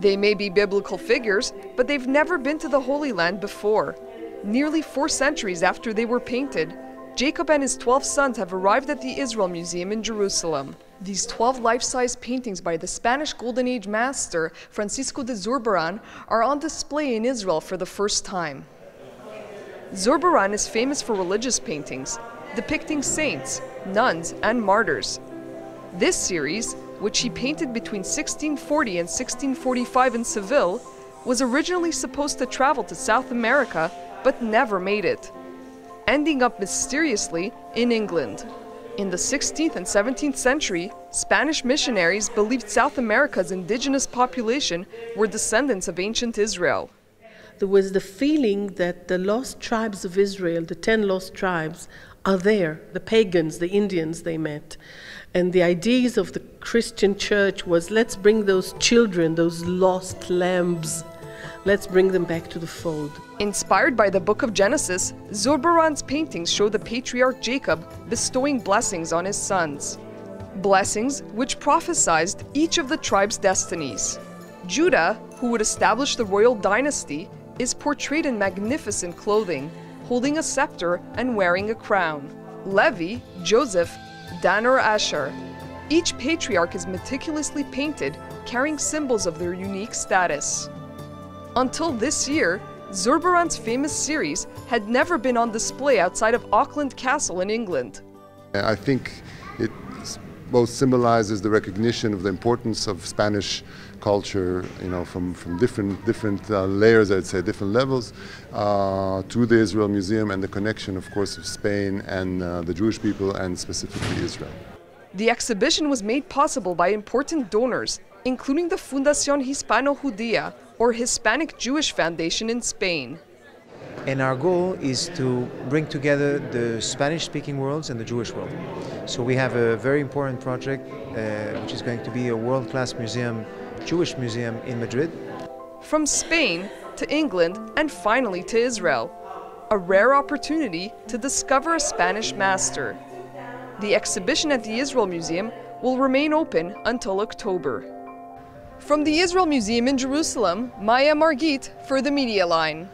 They may be biblical figures, but they've never been to the Holy Land before. Nearly four centuries after they were painted, Jacob and his 12 sons have arrived at the Israel Museum in Jerusalem. These 12 life size paintings by the Spanish Golden Age master Francisco de Zurbarán are on display in Israel for the first time. Zurbarán is famous for religious paintings depicting saints, nuns, and martyrs. This series, which he painted between 1640 and 1645 in Seville, was originally supposed to travel to South America but never made it, ending up mysteriously in England. In the 16th and 17th century, Spanish missionaries believed South America's indigenous population were descendants of ancient Israel. There was the feeling that the lost tribes of Israel, the ten lost tribes, are there, the pagans, the Indians they met. And the ideas of the Christian church was let's bring those children, those lost lambs, let's bring them back to the fold. Inspired by the book of Genesis, Zurbarán's paintings show the patriarch Jacob bestowing blessings on his sons. Blessings which prophesied each of the tribe's destinies. Judah, who would establish the royal dynasty, is portrayed in magnificent clothing, holding a scepter and wearing a crown. Levi, Joseph, Dan or Asher. Each patriarch is meticulously painted, carrying symbols of their unique status. Until this year, Zurbarán's famous series had never been on display outside of Auckland Castle in England. I think it both symbolizes the recognition of the importance of Spanish culture, you know, from, from different different uh, layers, I'd say, different levels, uh, to the Israel Museum and the connection, of course, of Spain and uh, the Jewish people and specifically Israel. The exhibition was made possible by important donors, including the Fundación Hispano Judía, or Hispanic Jewish Foundation in Spain. And our goal is to bring together the Spanish speaking worlds and the Jewish world. So we have a very important project, uh, which is going to be a world class museum, Jewish museum in Madrid. From Spain to England and finally to Israel. A rare opportunity to discover a Spanish master. The exhibition at the Israel Museum will remain open until October. From the Israel Museum in Jerusalem, Maya Margit for the Media Line.